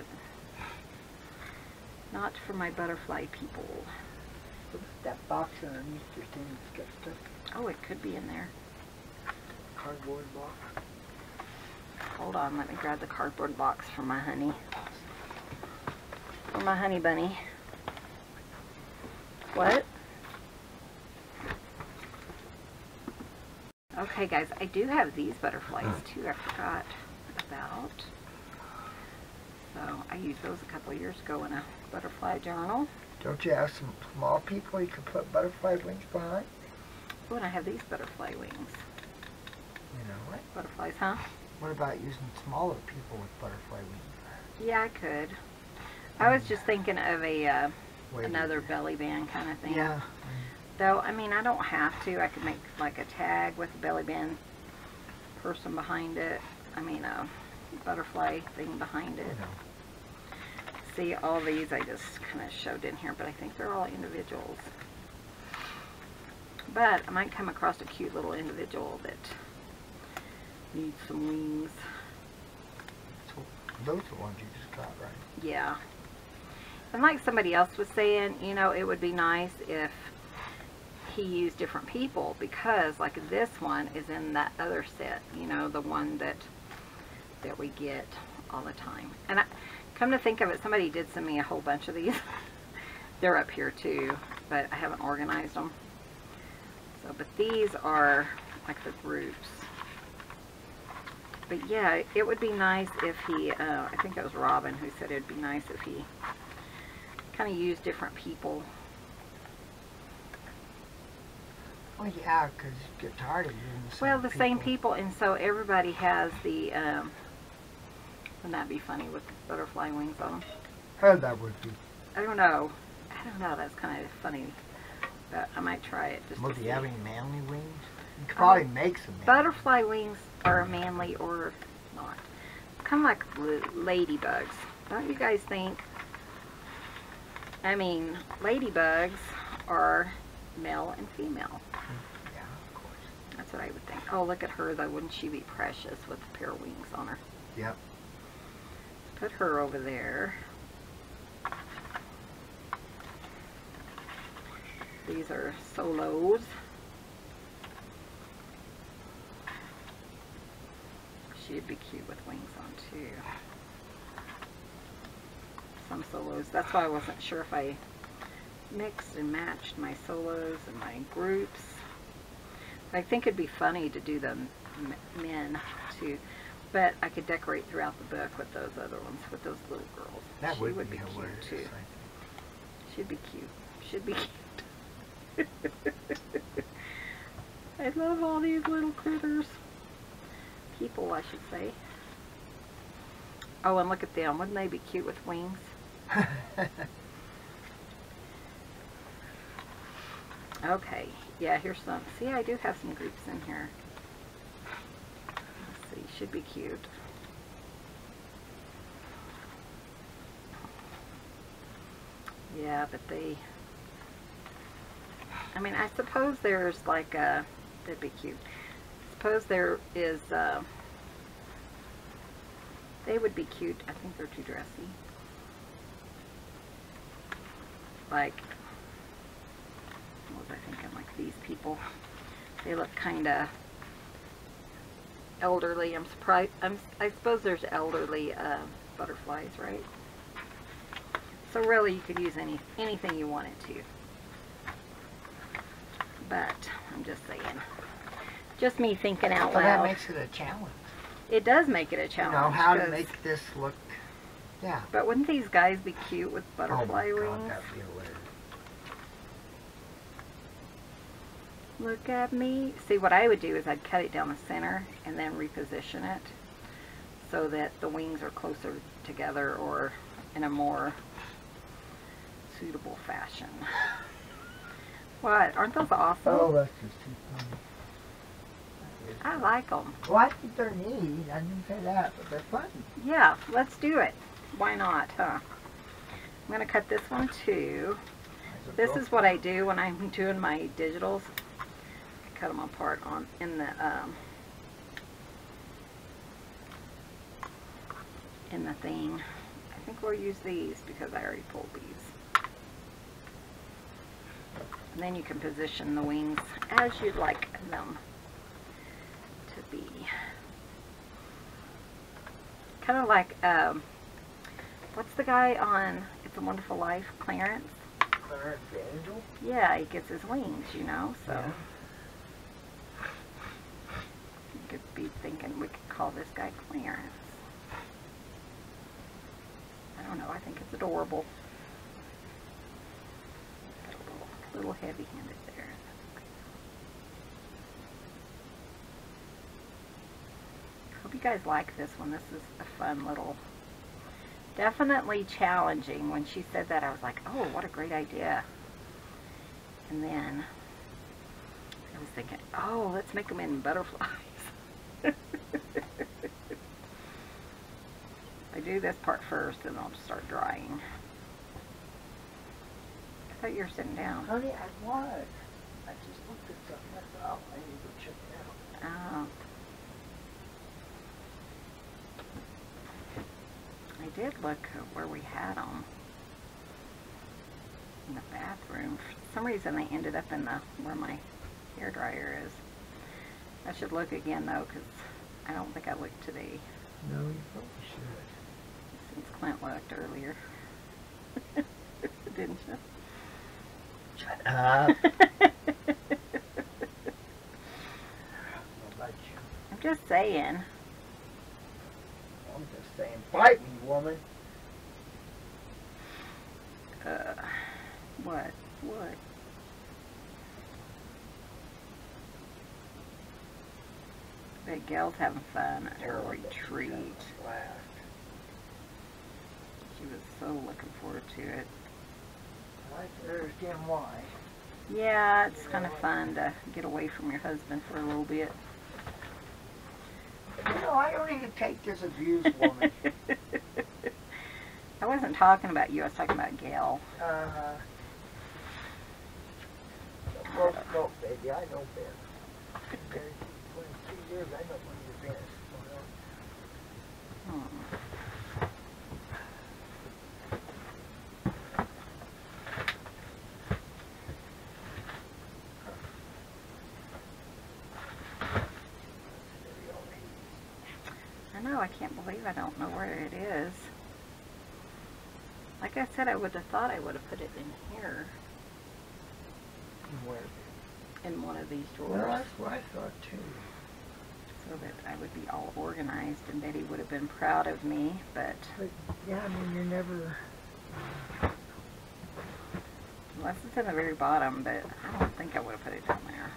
Speaker 1: not for my butterfly people.
Speaker 2: That box underneath your thing. It's got stuff.
Speaker 1: Oh, it could be in there.
Speaker 2: Cardboard box.
Speaker 1: Hold on, let me grab the cardboard box for my honey. For my honey bunny. What? Okay, guys, I do have these butterflies too. I forgot about. So I used those a couple of years ago in a butterfly journal.
Speaker 2: Don't you have some small people you could put butterfly wings behind?
Speaker 1: Oh, and I have these butterfly wings.
Speaker 2: You know what?
Speaker 1: Butterflies, huh?
Speaker 2: What about using smaller people with butterfly wings?
Speaker 1: Yeah, I could. I was just thinking of a uh, another belly band kind of thing.
Speaker 2: Yeah.
Speaker 1: Though, I mean, I don't have to. I could make like a tag with a belly band person behind it. I mean, a butterfly thing behind it. See, all these I just kind of shoved in here, but I think they're all individuals. But I might come across a cute little individual that needs some wings.
Speaker 2: So those are ones you just got, right?
Speaker 1: Yeah. And like somebody else was saying, you know, it would be nice if he used different people because like this one is in that other set, you know, the one that that we get all the time. And I come to think of it, somebody did send me a whole bunch of these. They're up here too, but I haven't organized them. So, but these are like the groups. But yeah, it would be nice if he, uh, I think it was Robin who said it'd be nice if he kind of used different people.
Speaker 2: Well, yeah, 'cause you get tired of using the same
Speaker 1: Well, the same
Speaker 2: people.
Speaker 1: people, and so everybody has the, um, wouldn't that be funny with butterfly wings on them?
Speaker 2: Oh, that would be.
Speaker 1: I don't know. I don't know, that's kind of funny. But I might try it just
Speaker 2: Well,
Speaker 1: to
Speaker 2: do
Speaker 1: see.
Speaker 2: you have any manly wings? You could
Speaker 1: Oh,
Speaker 2: probably make some. manly.
Speaker 1: Butterfly wings are manly or not. Kind of like l- ladybugs. Don't you guys think? I mean, ladybugs are male and female.
Speaker 2: Yeah, of course.
Speaker 1: That's what I would think. Oh, look at her though. Wouldn't she be precious with a pair of wings on her?
Speaker 2: Yep.
Speaker 1: Put her over there. These are solos. She'd be cute with wings on too. Some solos. That's why I wasn't sure if I mixed and matched my solos and my groups. I think it'd be funny to do the men too, but I could decorate throughout the book with those other ones, with those little girls.
Speaker 2: That
Speaker 1: she
Speaker 2: would,
Speaker 1: would
Speaker 2: be,
Speaker 1: be,
Speaker 2: hilarious.
Speaker 1: cute too. She'd be cute. She'd be cute. I love all these little critters. People, I should say. Oh, and look at them. Wouldn't they be cute with wings? Okay. Yeah, here's some. See, I do have some groups in here. Should be cute. Yeah, but they... I mean, I suppose there's like a... That'd be cute. Suppose there is... Uh, they would be cute. I think they're too dressy. Like... What was I thinking? Like these people. They look kind of elderly. I'm surprised. I'm, I suppose there's elderly uh, butterflies, right? So really, you could use any anything you wanted to. But I'm just saying. Just me thinking out
Speaker 2: well, that makes it a challenge.
Speaker 1: it does make it a challenge.
Speaker 2: You know how to make this look. Yeah.
Speaker 1: But wouldn't these guys be cute with
Speaker 2: oh
Speaker 1: butterfly
Speaker 2: my
Speaker 1: wings?
Speaker 2: God, that'd be hilarious.
Speaker 1: Look at me. See, what I would do is I'd cut it down the center and then reposition it so that the wings are closer together or in a more suitable fashion. What? Aren't those awesome?
Speaker 2: Oh, that's just too funny.
Speaker 1: I like them.
Speaker 2: Well, I think they're neat. I didn't say that, but they're fun.
Speaker 1: Yeah, let's do it. Why not, huh? I'm going to cut this one too. This is what I do when I'm doing my digitals. Cut them apart on in the um, in the thing. I think we'll use these because I already pulled these. And then you can position the wings as you'd like them to be. Kind of like, um, what's the guy on It's a Wonderful Life, Clarence?
Speaker 2: Clarence the Angel?
Speaker 1: Yeah, he gets his wings, you know, so
Speaker 2: Yeah.
Speaker 1: you could be thinking we could call this guy Clarence. I don't know. I think it's adorable. Got a little, little heavy-handed there. Hope you guys like this one. This is a fun little, definitely challenging. When she said that, I was like, oh, what a great idea. And then I was thinking, oh, let's make them in butterflies. I do this part first and I'll just start drying. I thought you were sitting down.
Speaker 2: Honey, I was. I just looked at something. I thought, oh, I need to go check it out.
Speaker 1: Oh. I did look where we had them in the bathroom. For some reason, they ended up in the where my hair dryer is. I should look again though, because I don't think I looked today
Speaker 2: No, you probably should.
Speaker 1: Clint looked earlier. Didn't you?
Speaker 2: Shut up.
Speaker 1: I'm just saying.
Speaker 2: I'm just saying, bite me, woman.
Speaker 1: Uh, what? What? Bet Gail's having fun at her retreat.
Speaker 2: Blast.
Speaker 1: So looking forward to it.
Speaker 2: I understand why.
Speaker 1: Yeah, it's kind of fun to get away from your husband for a little bit.
Speaker 2: You know, I don't even take this abused woman.
Speaker 1: I wasn't talking about you, I was talking about Gail.
Speaker 2: Uh-huh. Well, no, baby, I know 22 years, I know when you're best.
Speaker 1: Hmm. I know, I can't believe I don't know where it is. Like I said, I would have thought I would have put it in here,
Speaker 2: Where?
Speaker 1: in one of these drawers.
Speaker 2: Well, that's what I thought too.
Speaker 1: so that I would be all organized and Betty would have been proud of me, but
Speaker 2: But, yeah, I mean, you're never...
Speaker 1: unless it's in the very bottom, but I don't think I would have put it down there.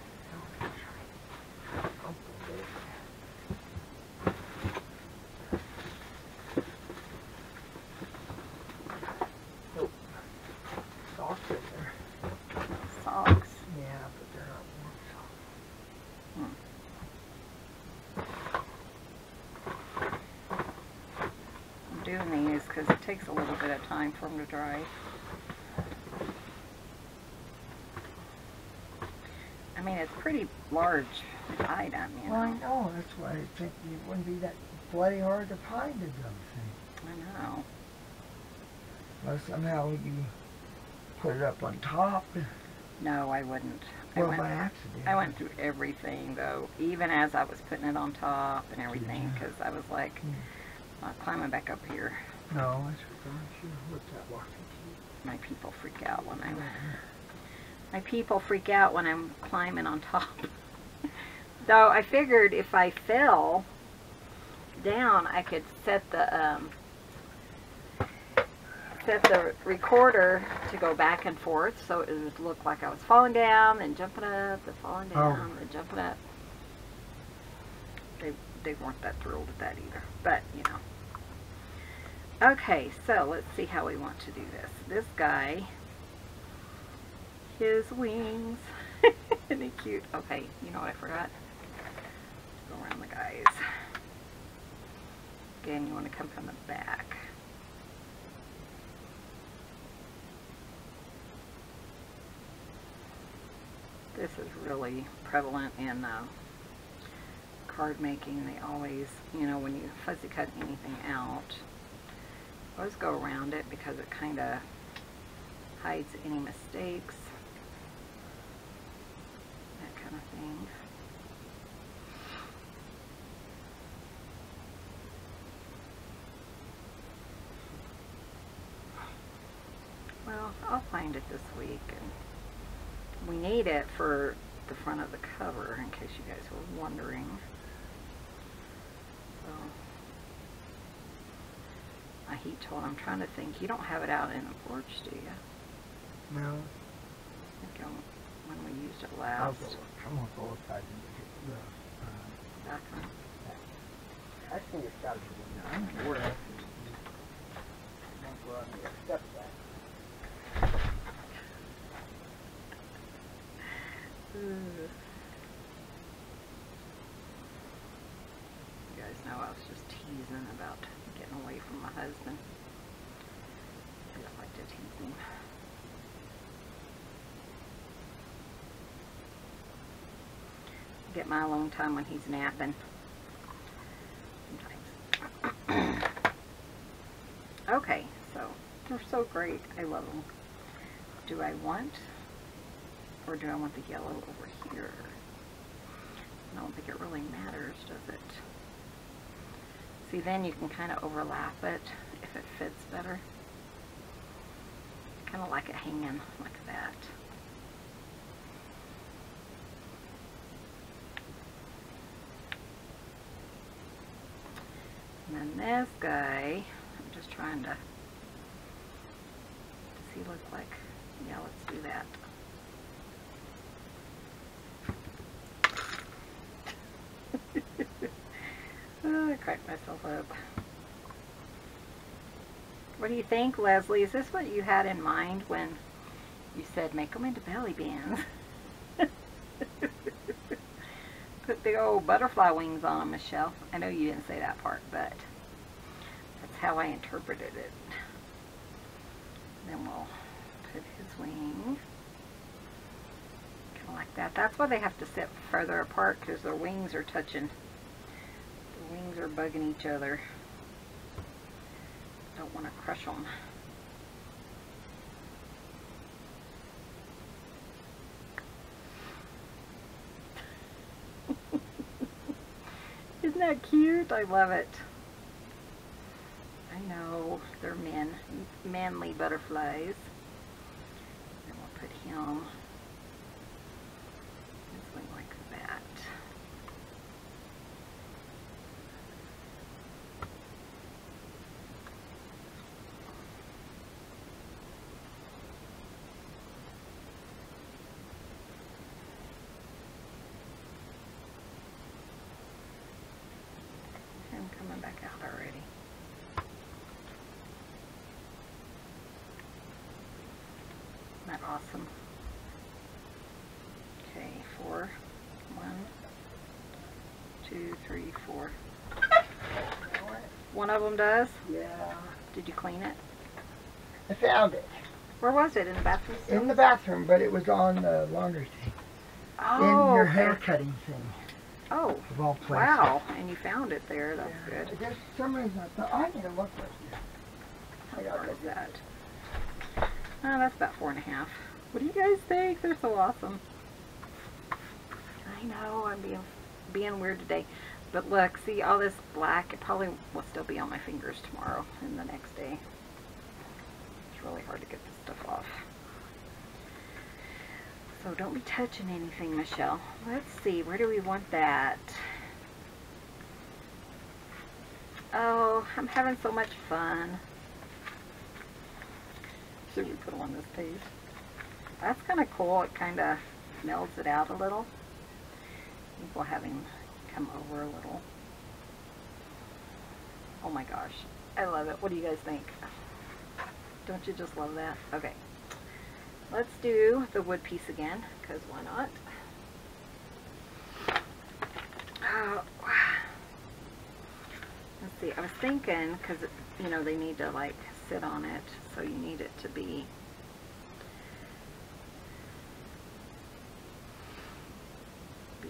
Speaker 2: Socks in there.
Speaker 1: Socks.
Speaker 2: Yeah, but they're not warm socks.
Speaker 1: I'm doing these because it takes a little bit of time for them to dry. I mean, it's pretty large item, you
Speaker 2: Well, I
Speaker 1: know.
Speaker 2: know, that's why I think it wouldn't be that bloody hard to find a dumb thing.
Speaker 1: I know.
Speaker 2: Unless somehow you put it up on top,
Speaker 1: No, I wouldn't. I
Speaker 2: well,
Speaker 1: went,
Speaker 2: by accident.
Speaker 1: I went through everything though, even as I was putting it on top and everything, because I was like,
Speaker 2: Hmm.
Speaker 1: not climbing back up here.
Speaker 2: No, that's for darn sure. What's that walking
Speaker 1: My people freak out when? I'm My people freak out when I'm climbing on top. Though I figured if I fell down, I could set the um, set the recorder to go back and forth, so it would look like I was falling down, and jumping up, and falling down, and jumping up. They they weren't that thrilled with that either, but you know. Okay, so let's see how we want to do this. This guy his wings. Isn't he cute? Okay, you know what I forgot? Go around the guys. Again, you want to come from the back. This is really prevalent in uh, card making. They always, you know, when you fuzzy cut anything out, always go around it because it kind of hides any mistakes that kind of thing. Well, I'll find it this week, and we need it for the front of the cover, in case you guys were wondering. So, I my heat tool. I'm trying to think. You don't have it out in the porch, do you?
Speaker 2: No.
Speaker 1: I think I'm, when we used it
Speaker 2: I'll
Speaker 1: last.
Speaker 2: go, I'm gonna go outside and get the, uh,
Speaker 1: bathroom.
Speaker 2: I think it's gotta be in there. I'm gonna work. Don't go out and get stuff back.
Speaker 1: Ugh. You guys know I was just teasing about from my husband. I don't like to tease him. Get my alone time when he's napping. Sometimes. okay, so they're so great. I love them. Do I want or do I want the yellow over here? I don't think it really matters, does it? See, then you can kind of overlap it if it fits better. Kind of like it hanging like that. And then this guy, I'm just trying to, does he look like, yeah, let's do that. I cracked myself up. What do you think, Leslie? Is this what you had in mind when you said make them into belly bands? Put the old butterfly wings on them, Michelle. I know you didn't say that part, but that's how I interpreted it. Then we'll put his wing kind of like that. That's why they have to sit further apart because their wings are touching. The wings are bugging each other. Don't want to crush them. Isn't that cute? I love it. I know, they're men, manly butterflies. And we'll put him his wing like that. Him coming back out already. Awesome? Okay, four. One, two, three, four. One of them does?
Speaker 2: Yeah.
Speaker 1: Did you clean it?
Speaker 2: I found it
Speaker 1: Where was it? In the bathroom still?
Speaker 2: in the bathroom, but it was on the laundry thing.
Speaker 1: oh,
Speaker 2: in your hair cutting thing,
Speaker 1: Oh,
Speaker 2: of all places.
Speaker 1: wow. And you found it there. That's
Speaker 2: Yeah.
Speaker 1: good.
Speaker 2: There's some reason I thought, oh, I need to look right here.
Speaker 1: How far is that? Oh, that's about four and a half. What do you guys think? They're so awesome. I know, I'm being being weird today. But look, see all this black, it probably will still be on my fingers tomorrow and the next day. It's really hard to get this stuff off. So don't be touching anything, Michelle. Let's see, where do we want that? Oh, I'm having so much fun. Should we put on this page? That's kind of cool. It kind of melds it out a little. Think we'll have him come over a little. Oh my gosh. I love it. What do you guys think? Don't you just love that? Okay. Let's do the wood piece again, because why not? Oh, let's see. I was thinking, because, you know, they need to, like, sit on it, so you need it to be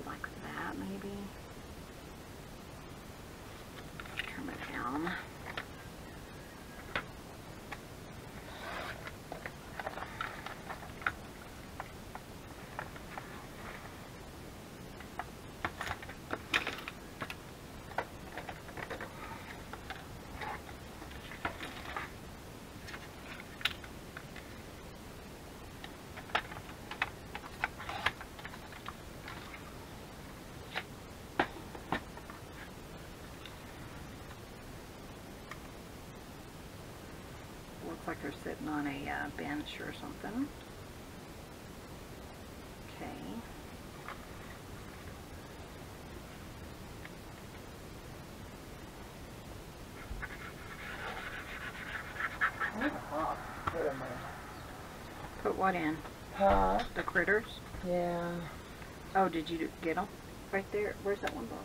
Speaker 1: like that, maybe. Trim it down. They're sitting on a uh, bench or something. Okay. Put what in?
Speaker 2: Huh?
Speaker 1: The critters?
Speaker 2: Yeah.
Speaker 1: Oh, did you get them? Right there. Where's that one box?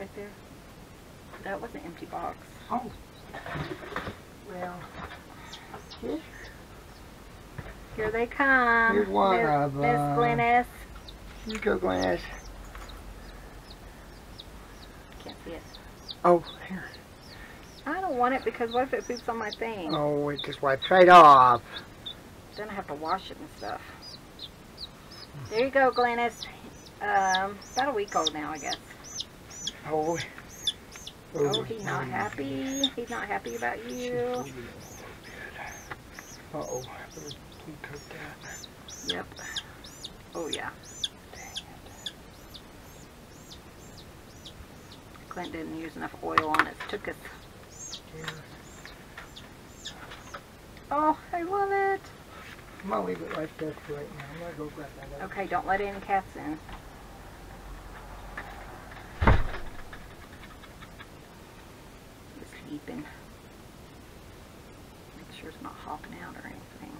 Speaker 1: Right there. That was an empty box.
Speaker 2: Oh. Well. Here.
Speaker 1: Here they come.
Speaker 2: Here's one
Speaker 1: Miss,
Speaker 2: of
Speaker 1: Miss
Speaker 2: uh,
Speaker 1: Glennis.
Speaker 2: You go, Glennis.
Speaker 1: Can't see it.
Speaker 2: Oh, here.
Speaker 1: I don't want it because what if it poops on my thing?
Speaker 2: Oh, it just wipes right off.
Speaker 1: Then I have to wash it and stuff. There you go, Glennis. Um, about a week old now, I guess.
Speaker 2: Oh.
Speaker 1: Oh, he's not happy. He's not happy about you.
Speaker 2: Uh oh. That.
Speaker 1: Yep. Oh, yeah. Clint didn't use enough oil on it. Took
Speaker 2: it.
Speaker 1: Oh, I love it.
Speaker 2: I'm gonna leave it like this right now. I'm gonna go grab that.
Speaker 1: Okay, don't let any cats in. He's sleeping. Make sure it's not hopping out or anything.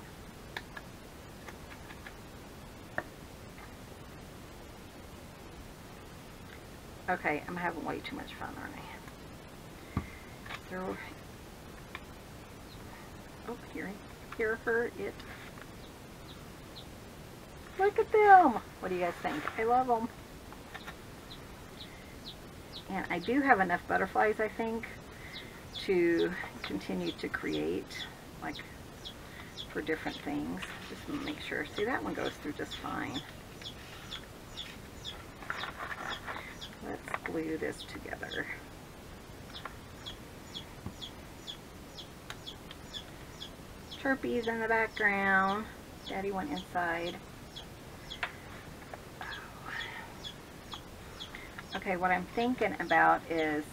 Speaker 1: Okay, I'm having way too much fun, aren't I? Throw. Oh, hear, hear her, it. Look at them. What do you guys think? I love them. And I do have enough butterflies, I think, to continue to create, like, for different things. Just make sure. See, that one goes through just fine. Let's glue this together. Chirpy's in the background. Daddy went inside. Okay, what I'm thinking about is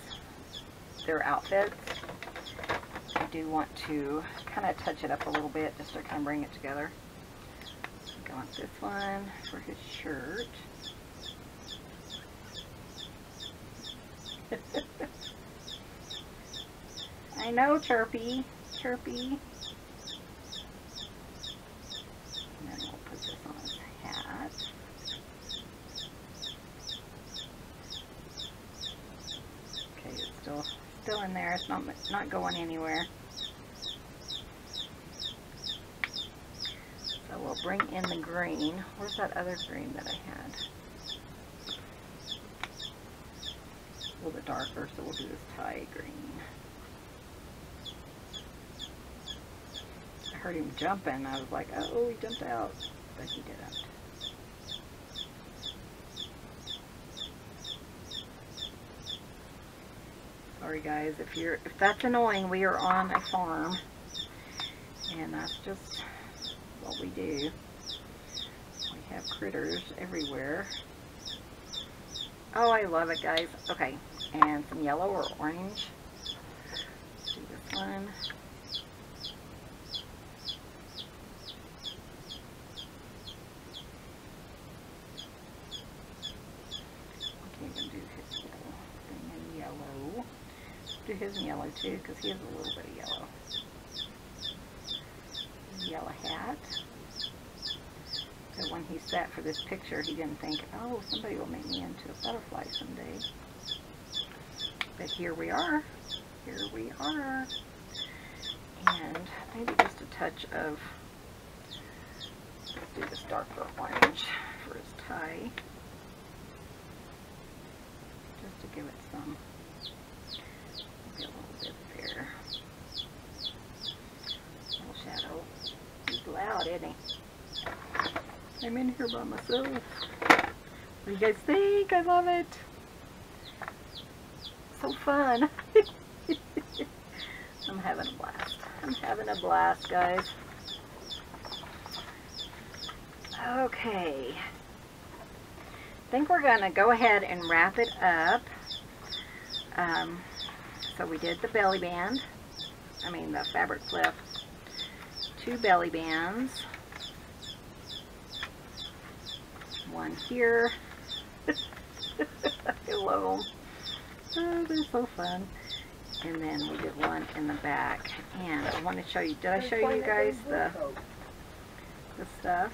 Speaker 1: their outfits. I do want to kind of touch it up a little bit just to kind of bring it together. I want this one for his shirt. I know, Chirpy. Chirpy. And then we'll put this on his hat. Okay, it's still still in there. It's not not going anywhere. So we'll bring in the green. Where's that other green that I had? A little bit darker, so we'll do this tie green. Heard him jumping. I was like, oh, he jumped out. But he didn't. Sorry guys, if you're if that's annoying, we are on a farm. And that's just what we do. We have critters everywhere. Oh, I love it guys. Okay, and some yellow or orange. Let's do this one. Okay, I'm gonna do his little thing in yellow. Do his yellow too, because he has a little bit of yellow. Yellow hat. So when he sat for this picture, he didn't think, oh, somebody will make me into a butterfly someday. But here we are. Here we are. And maybe just a touch of, let's do this darker orange for his tie. Just to give it some, maybe a little bit there. Little shadow. Loud, isn't he? I'm in here by myself. What do you guys think? I love it. So fun. I'm having a blast. I'm having a blast, guys. Okay. I think we're going to go ahead and wrap it up. Um, so we did the belly band. I mean the fabric flip. Two belly bands. One here. I love them. Oh, they're so fun. And then we did one in the back. And I want to show you, did I show you guys the, the stuff?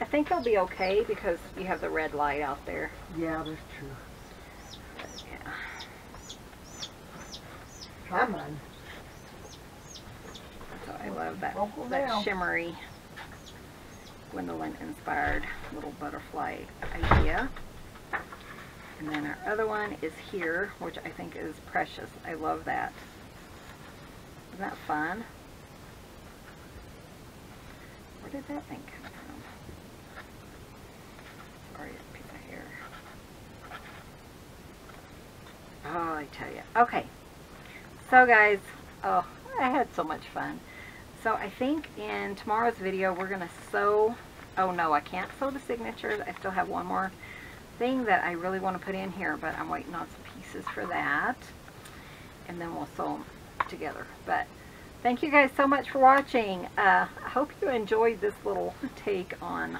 Speaker 1: I think they'll be okay because you have the red light out there.
Speaker 2: Yeah, that's true.
Speaker 1: But, yeah.
Speaker 2: Come on.
Speaker 1: Love that, that shimmery Gwendolyn inspired little butterfly idea. And then our other one is here, which I think is precious. I love that. Isn't that fun? Where did that thing come from? Sorry, a piece of hair. Oh, I tell you. Okay. So guys, oh, I had so much fun. So I think in tomorrow's video we're going to sew, oh no, I can't sew the signatures. I still have one more thing that I really want to put in here, but I'm waiting on some pieces for that. And then we'll sew them together. But thank you guys so much for watching. Uh, I hope you enjoyed this little take on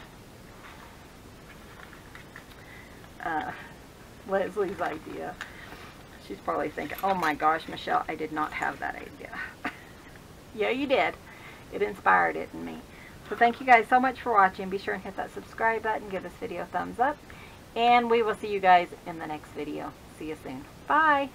Speaker 1: uh, Leslie's idea. She's probably thinking, oh my gosh, Michelle, I did not have that idea. yeah, you did. It inspired it in me. So thank you guys so much for watching. Be sure and hit that subscribe button. Give this video a thumbs up. And we will see you guys in the next video. See you soon. Bye.